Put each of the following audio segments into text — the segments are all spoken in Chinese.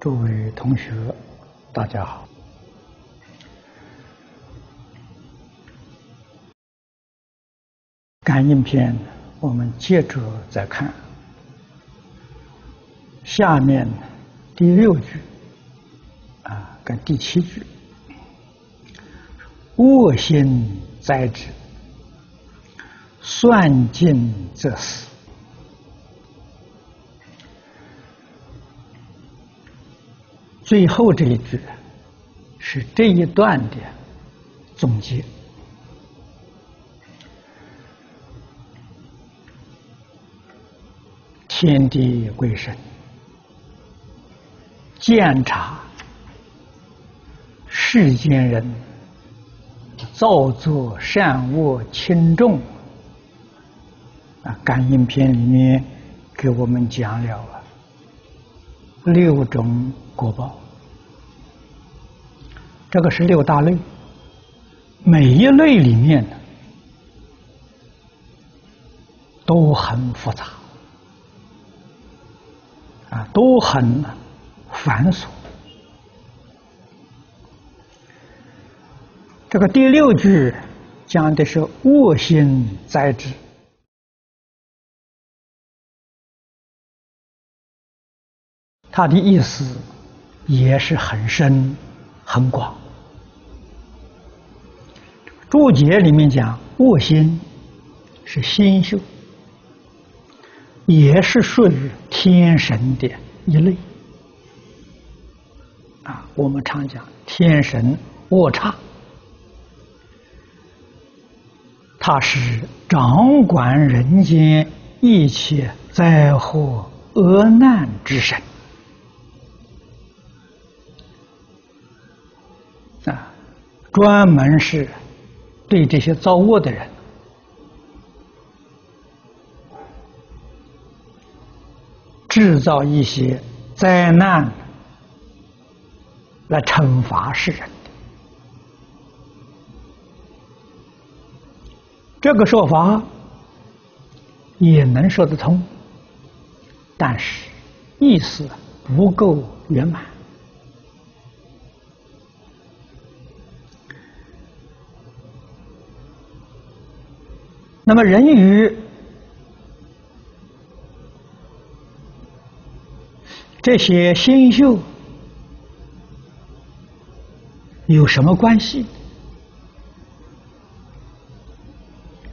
诸位同学，大家好。感应篇，我们接着再看下面第六句啊，跟第七句：“恶心哉之，算尽则死。”最后这一句是这一段的总结。天地鬼神鉴察世间人造作善恶轻重啊，感应篇里面给我们讲了六种果报，这个是六大类，每一类里面都很复杂。啊，都很繁琐。这个第六句讲的是恶心灾之，它的意思也是很深很广。注解里面讲，卧心是心秀。也是属于天神的一类啊。我们常讲天神卧差，他是掌管人间一切灾祸厄难之神专门是对这些造恶的人。制造一些灾难来惩罚世人的，这个说法也能说得通，但是意思不够圆满。那么人与这些星宿有什么关系？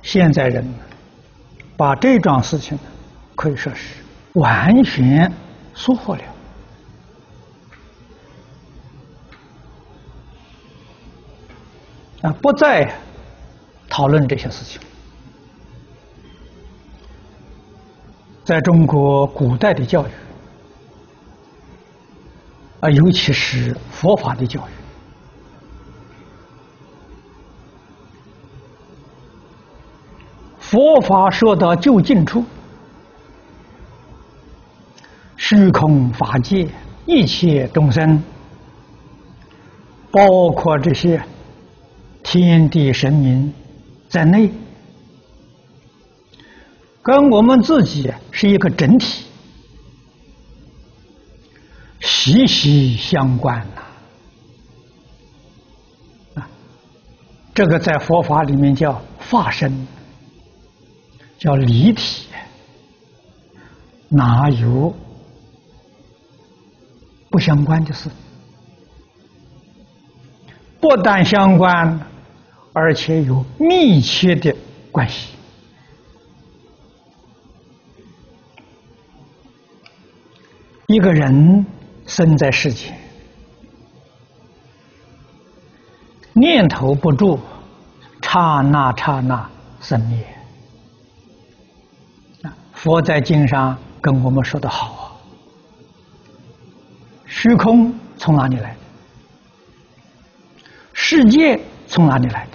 现在人把这桩事情可以说是完全疏忽了啊，不再讨论这些事情。在中国古代的教育。啊，尤其是佛法的教育，佛法说到就近处，虚空法界一切众生，包括这些天地神明在内，跟我们自己是一个整体。息息相关呐！啊，这个在佛法里面叫化身，叫离体，哪有不相关的事？不但相关，而且有密切的关系。一个人。生在世间，念头不住，刹那刹那生灭。佛在经上跟我们说的好啊：虚空从哪里来？世界从哪里来的？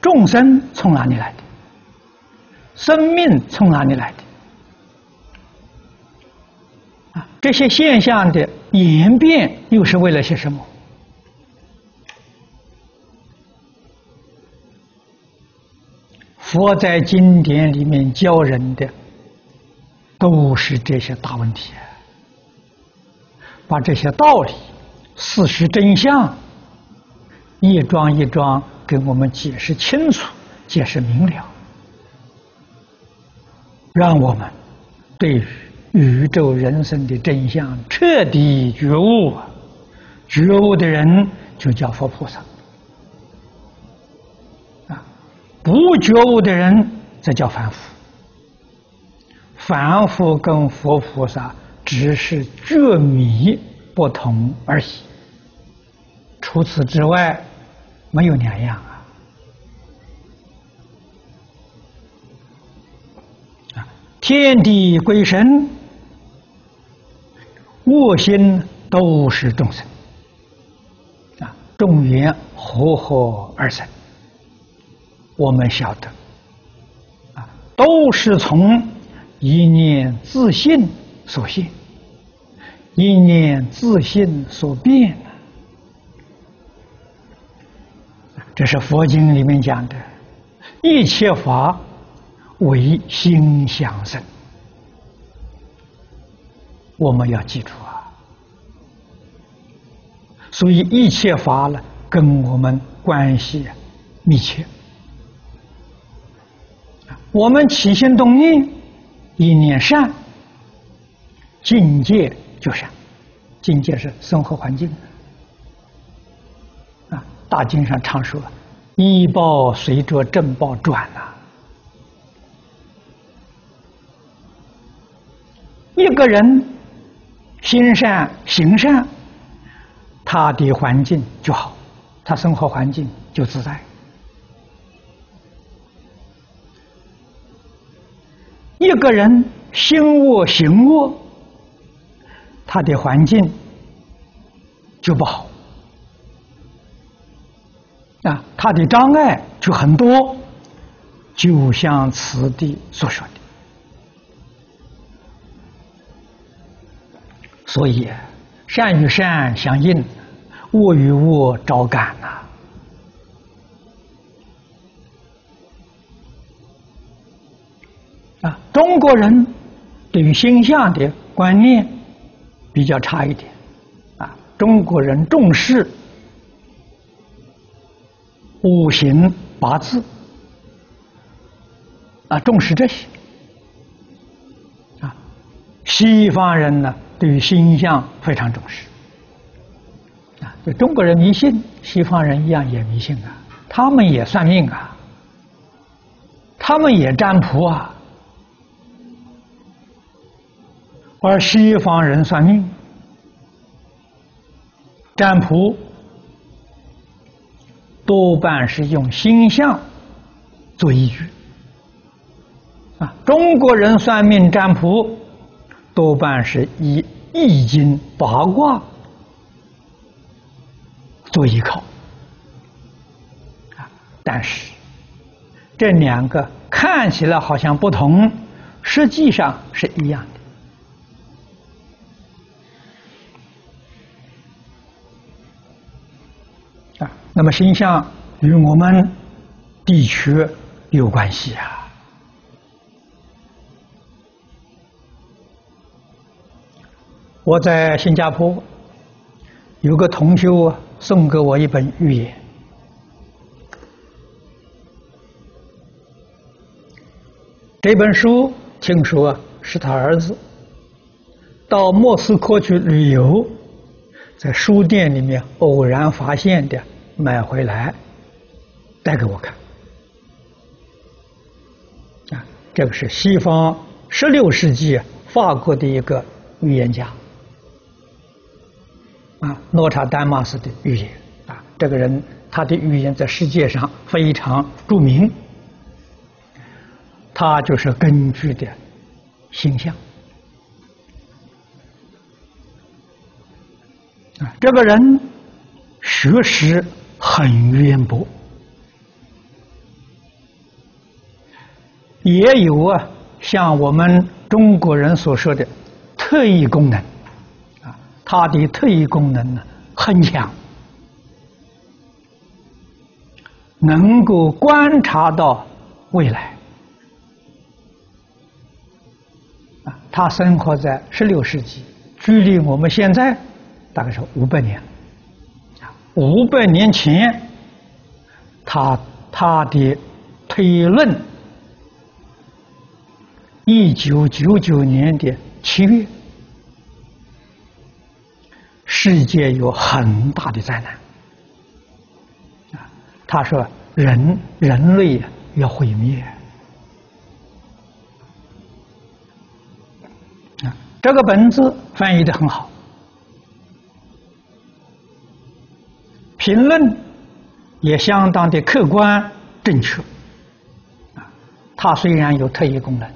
众生从哪里来的？生命从哪里来的？这些现象的演变又是为了些什么？佛在经典里面教人的都是这些大问题把这些道理、事实真相一桩一桩给我们解释清楚、解释明了，让我们对于宇宙人生的真相彻底觉悟！觉悟的人就叫佛菩萨啊，不觉悟的人则叫凡夫。凡夫跟佛菩萨只是觉迷不同而已，除此之外没有两样啊！啊，天地鬼神，我心都是众生啊，众缘和合而生，我们晓得啊，都是从。一念自信所现，一念自信所变这是佛经里面讲的，一切法为心想生。我们要记住啊，所以一切法呢，跟我们关系密切。我们起心动念。一念善，境界就善，境界是生活环境。啊，大经上常说，医报随着正报转呐。一个人心善行善，他的环境就好，他生活环境就自在。一个人心恶行恶，他的环境就不好啊，他的障碍就很多，就像此地所说的。所以，善与善相应，恶与恶招感呐。啊，中国人对于形象的观念比较差一点。啊，中国人重视五行八字，啊，重视这些。啊，西方人呢，对于星象非常重视。啊，就中国人迷信，西方人一样也迷信啊，他们也算命啊，他们也占卜啊。而西方人算命、占卜，多半是用星象做依据；啊，中国人算命占卜，多半是以易经八卦做依靠。啊，但是这两个看起来好像不同，实际上是一样的。那么形象与我们地区有关系啊！我在新加坡有个同修送给我一本寓言，这本书听说是他儿子到莫斯科去旅游，在书店里面偶然发现的。买回来带给我看啊，这个是西方十六世纪法国的一个预言家啊，诺查丹马斯的预言啊，这个人他的预言在世界上非常著名，他就是根据的形象啊，这个人学识。很渊博，也有啊，像我们中国人所说的特异功能，他的特异功能呢很强，能够观察到未来，啊，他生活在十六世纪，距离我们现在大概是五百年。啊，五百年前，他他的推论，一九九九年的七月，世界有很大的灾难。啊，他说人人类要毁灭。啊，这个本子翻译的很好。评论也相当的客观正确，啊，它虽然有特异功能，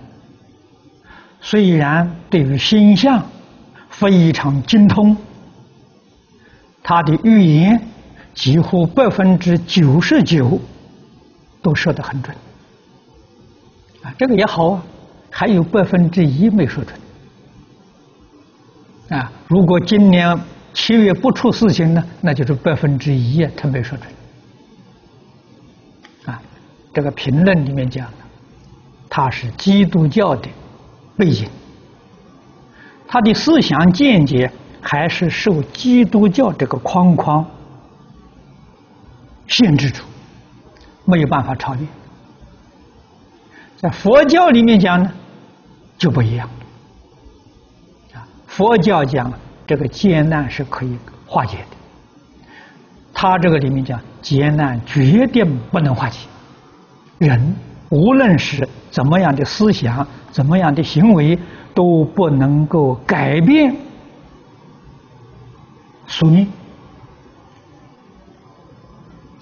虽然对于星象非常精通，他的预言几乎百分之九十九都说得很准，啊，这个也好啊，还有百分之一没说准，啊，如果今年。七月不出事情呢，那就是百分之一啊，他没说准。啊，这个评论里面讲的，他是基督教的背景，他的思想见解还是受基督教这个框框限制住，没有办法超越。在佛教里面讲呢，就不一样。啊，佛教讲。这个艰难是可以化解的，他这个里面讲艰难决定不能化解，人无论是怎么样的思想、怎么样的行为，都不能够改变宿命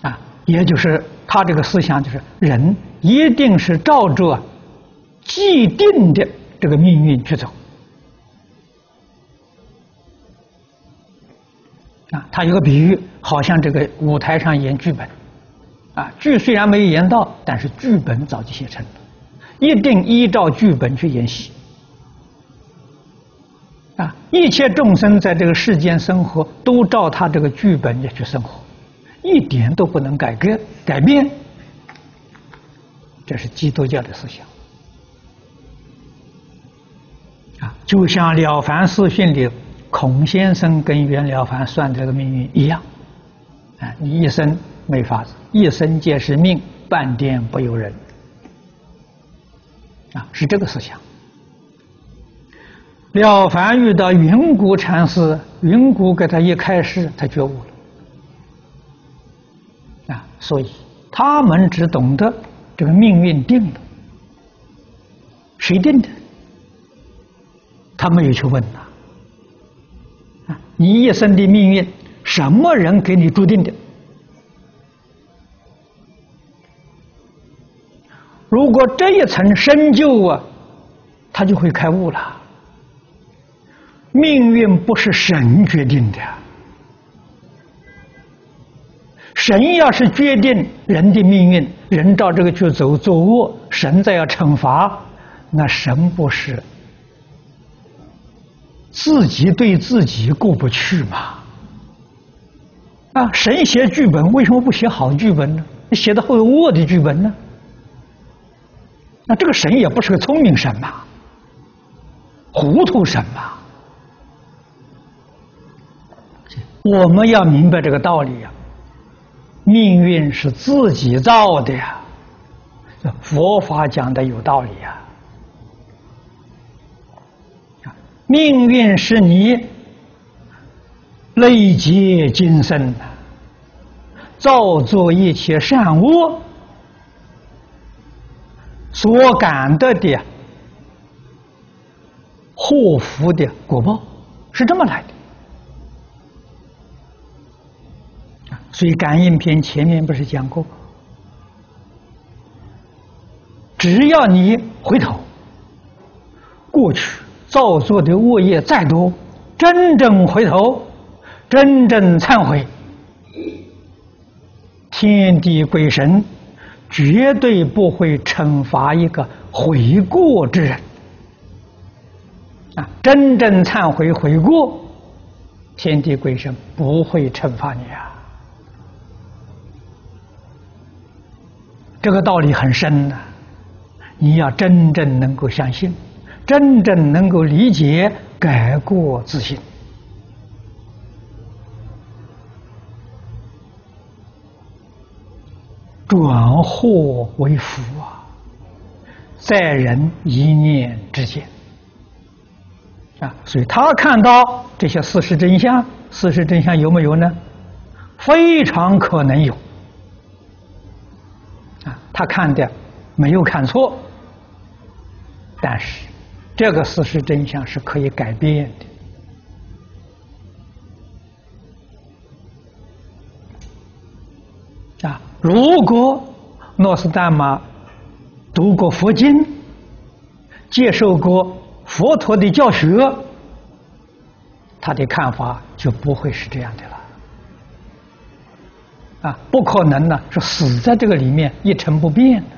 啊，也就是他这个思想就是人一定是照着既定的这个命运去走。啊，他有个比喻，好像这个舞台上演剧本，啊，剧虽然没有演到，但是剧本早就写成了，一定依照剧本去演戏。啊，一切众生在这个世间生活，都照他这个剧本去生活，一点都不能改革改变。这是基督教的思想。啊，就像《了凡四训》里。孔先生跟袁了凡算这个命运一样，啊，你一生没法子，一生皆是命，半点不由人，啊，是这个思想。了凡遇到云谷禅师，云谷给他一开示，他觉悟了，啊，所以他们只懂得这个命运定了，谁定的？他没有去问呐。你一生的命运，什么人给你注定的？如果这一层深究啊，他就会开悟了。命运不是神决定的，神要是决定人的命运，人照这个去走作恶，神再要惩罚，那神不是？自己对自己过不去嘛？啊，神写剧本为什么不写好剧本呢？写的后有恶的剧本呢？那这个神也不是个聪明神嘛，糊涂神嘛。我们要明白这个道理呀，命运是自己造的呀，佛法讲的有道理呀。命运是你累劫今生造作一切善恶所感得的祸福的果报，是这么来的。所以感应篇前面不是讲过，只要你回头过去。造作的恶业再多，真正回头，真正忏悔，天地鬼神绝对不会惩罚一个悔过之人。啊，真正忏悔悔过，天地鬼神不会惩罚你啊。这个道理很深的你要真正能够相信真正能够理解改过自新转祸为福啊在人一念之间。啊所以他看到这些事实真相事实真相有没有呢？非常可能有。他看的没有看错，但是这个事实真相是可以改变的。啊，如果诺斯丹玛读过佛经，接受过佛陀的教学，他的看法就不会是这样的。啊，不可能呢，是死在这个里面一成不变的。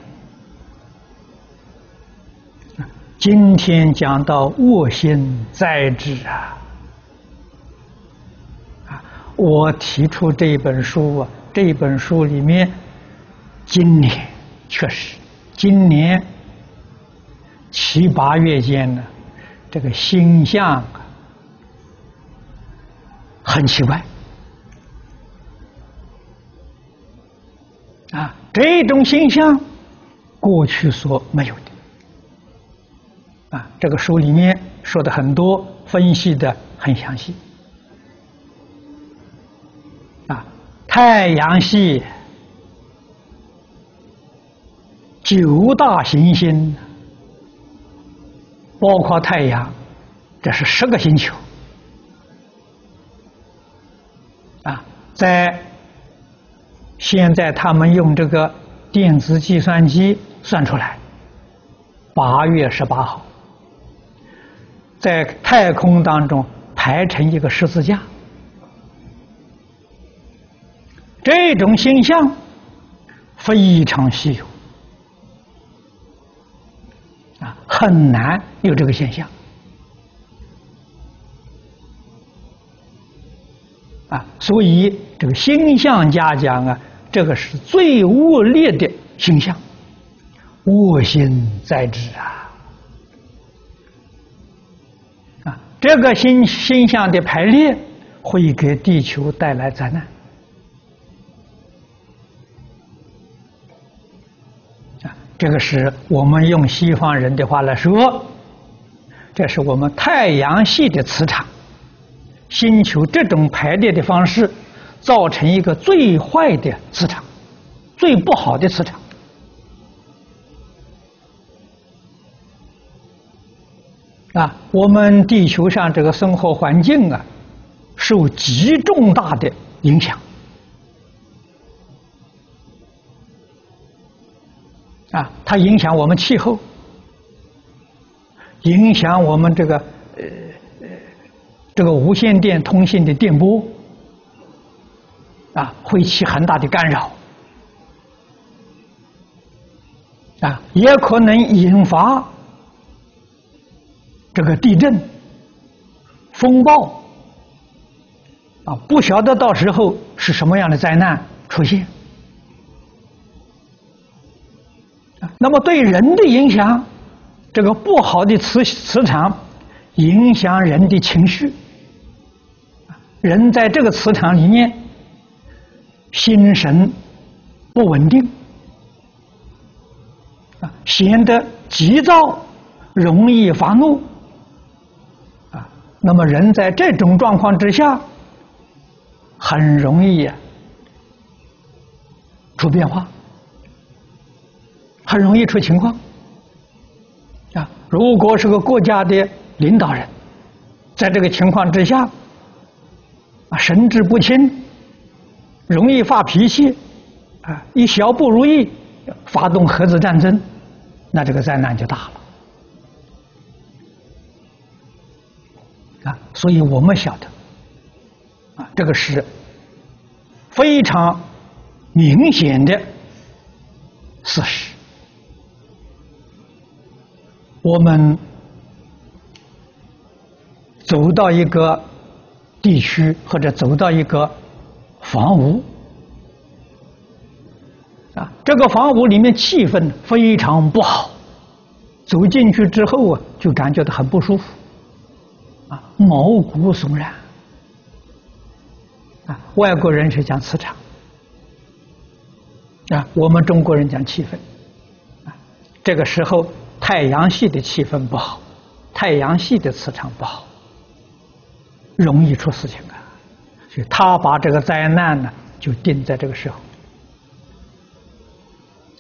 今天讲到卧薪在之啊，啊，我提出这本书啊。这本书里面，今年确实，今年七八月间呢，这个星象啊很奇怪啊，这种现象过去所没有的啊，这个书里面说的很多，分析的很详细。啊太阳系九大行星，包括太阳，这是十个星球啊。在现在，他们用这个电子计算机算出来，八月十八号，在太空当中排成一个十字架。这种现象非常稀有啊，很难有这个现象啊，所以这个星象家讲啊，这个是最恶劣的星象，恶星在之啊。啊，这个星星象的排列会给地球带来灾难。这个是我们用西方人的话来说，这是我们太阳系的磁场，星球这种排列的方式，造成一个最坏的磁场，最不好的磁场。啊，我们地球上这个生活环境啊，受极重大的影响。啊，它影响我们气候，影响我们这个呃呃这个无线电通信的电波，啊，会起很大的干扰，啊，也可能引发这个地震、风暴，啊，不晓得到时候是什么样的灾难出现。那么对人的影响，这个不好的磁磁场影响人的情绪，人在这个磁场里面，心神不稳定，啊，显得急躁，容易发怒，啊，那么人在这种状况之下，很容易出变化。很容易出情况啊！如果是个国家的领导人，在这个情况之下，神志不清，容易发脾气啊，一小不如意，发动核子战争，那这个灾难就大了啊！所以我们晓得啊，这个是非常明显的事实。我们走到一个地区，或者走到一个房屋。啊，这个房屋里面气氛非常不好，走进去之后啊，就感觉到很不舒服，啊，毛骨悚然，啊，外国人是讲磁场，啊，我们中国人讲气氛，啊，这个时候太阳系的气氛不好，太阳系的磁场不好，容易出事情啊。所以他把这个灾难呢，就定在这个时候。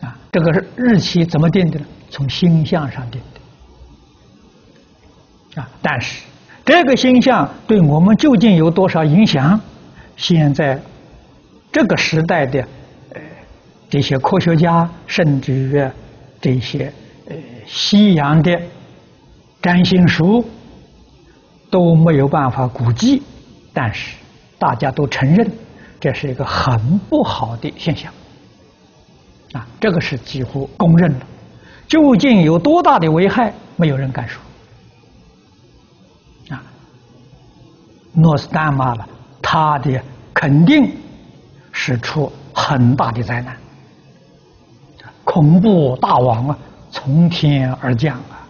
啊，这个日期怎么定的呢？从星象上定的。啊，但是这个星象对我们究竟有多少影响？现在这个时代的呃这些科学家，甚至于这些呃西洋的占星术都没有办法估计，但是大家都承认这是一个很不好的现象。啊，这个是几乎公认的。究竟有多大的危害，没有人敢说。啊，诺斯丹玛了，他的肯定是出很大的灾难，恐怖大王啊，从天而降啊！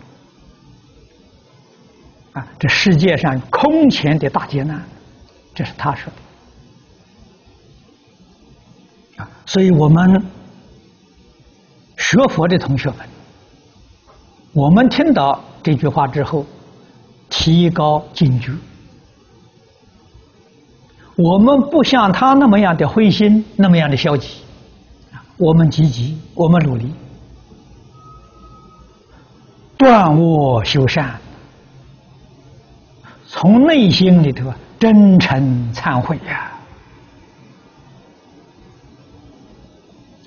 啊，这世界上空前的大劫难，这是他说的。啊，所以我们。学佛的同学们，我们听到这句话之后，提高警觉。我们不像他那么样的灰心，那么样的消极，我们积极，我们努力，断恶修善，从内心里头真诚忏悔呀，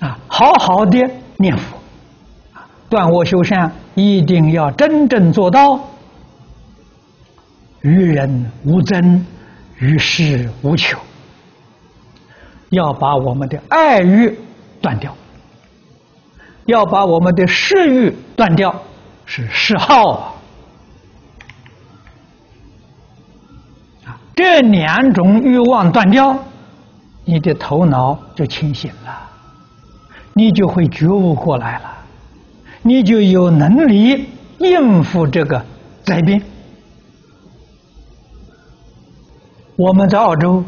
啊，好好的念佛。断恶修善，一定要真正做到与人无争，与世无求。要把我们的爱欲断掉，要把我们的嗜欲断掉，是嗜好啊这两种欲望断掉，你的头脑就清醒了，你就会觉悟过来了。你就有能力应付这个灾变。我们在澳洲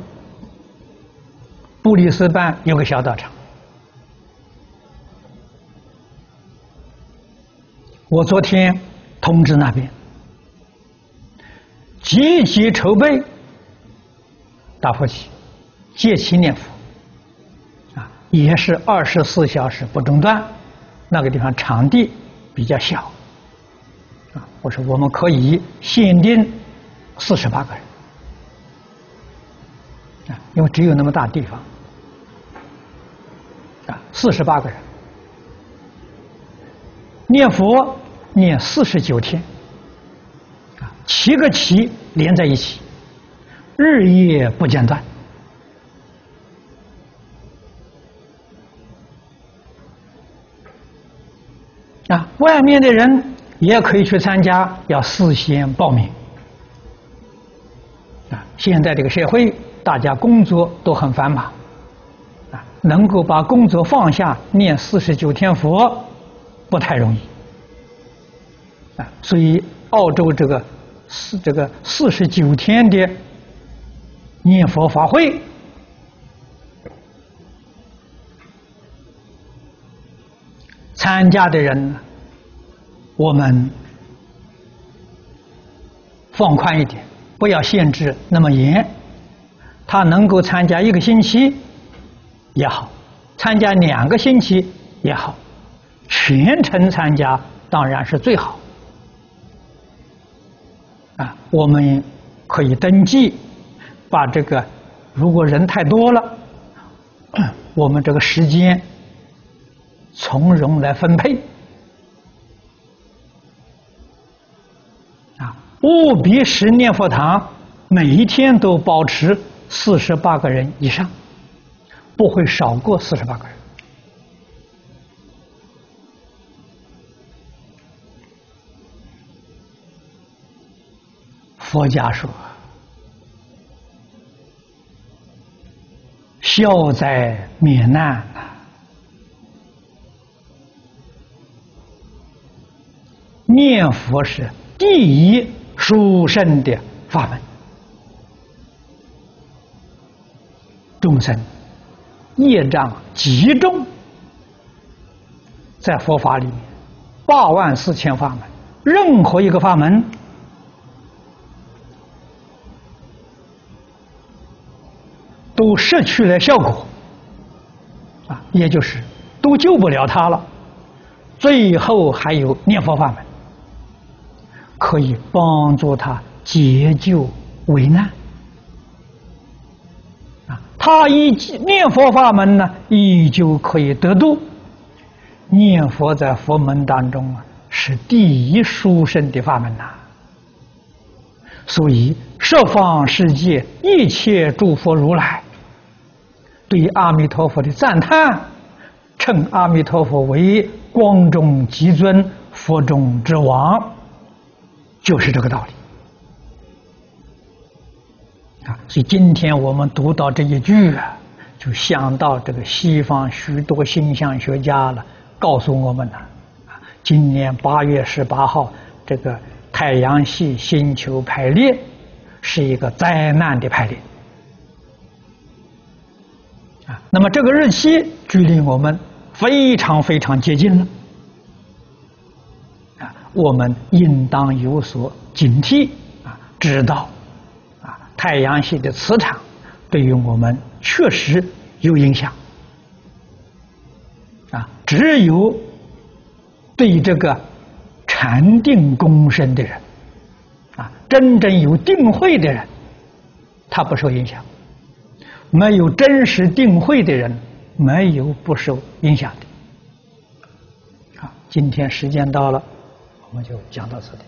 布里斯班有个小道场，我昨天通知那边积极筹备打佛起，戒期念佛，啊，也是二十四小时不中断。那个地方场地比较小，啊，我说我们可以限定四十八个人，啊，因为只有那么大地方，啊，四十八个人念佛念四十九天，啊，七个七连在一起，日夜不间断。啊，外面的人也可以去参加，要事先报名。啊，现在这个社会，大家工作都很繁忙，啊，能够把工作放下念四十九天佛，不太容易。啊，所以澳洲这个四这个四十九天的念佛法会，参加的人。我们放宽一点，不要限制那么严。他能够参加一个星期也好，参加两个星期也好，全程参加当然是最好。啊，我们可以登记，把这个如果人太多了，我们这个时间从容来分配啊。务必使念佛堂每一天都保持四十八个人以上，不会少过四十八个人。佛家说：“消灾免难啊，念佛是第一。”殊胜的法门，众生业障极重，在佛法里面，八万四千法门，任何一个法门都失去了效果，啊，也就是都救不了他了。最后还有念佛法门，可以帮助他解救危难。啊，他一念佛法门呢，依旧可以得度。念佛在佛门当中啊，是第一殊胜的法门呐。所以十方世界一切诸佛如来对阿弥陀佛的赞叹，称阿弥陀佛为光中极尊、佛中之王，就是这个道理啊。所以今天我们读到这一句啊，就想到这个西方许多星象学家了。告诉我们呢，啊，今年八月十八号，这个太阳系星球排列是一个灾难的排列，啊，那么这个日期距离我们非常非常接近了，啊，我们应当有所警惕，啊，知道，啊，太阳系的磁场对于我们确实有影响。啊，只有对这个禅定功深的人，啊，真正有定慧的人，他不受影响；没有真实定慧的人，没有不受影响的。好，今天时间到了，我们就讲到这里。